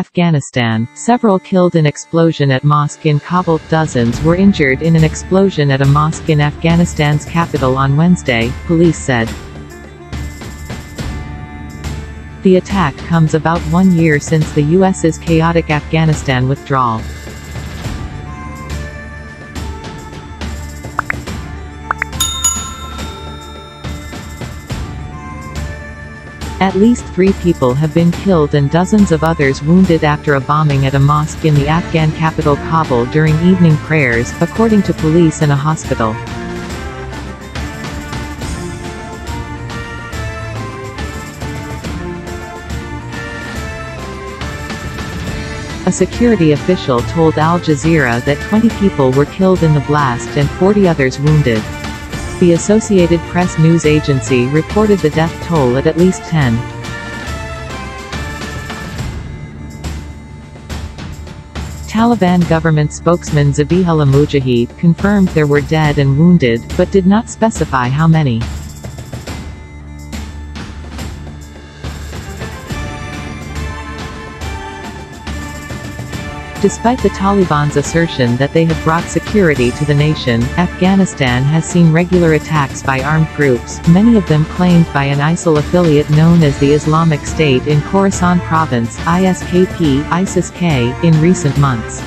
Afghanistan, several killed in explosion at mosque in Kabul, dozens were injured in an explosion at a mosque in Afghanistan's capital on Wednesday, police said. The attack comes about one year since the U.S.'s chaotic Afghanistan withdrawal. At least three people have been killed and dozens of others wounded after a bombing at a mosque in the Afghan capital Kabul during evening prayers, according to police and a hospital. A security official told Al Jazeera that 20 people were killed in the blast and 40 others wounded. The Associated Press news agency reported the death toll at at least 10. Taliban government spokesman Zabihullah Mujahid confirmed there were dead and wounded, but did not specify how many. Despite the Taliban's assertion that they have brought security to the nation, Afghanistan has seen regular attacks by armed groups, many of them claimed by an ISIL affiliate known as the Islamic State in Khorasan Province, ISKP, ISIS-K, in recent months.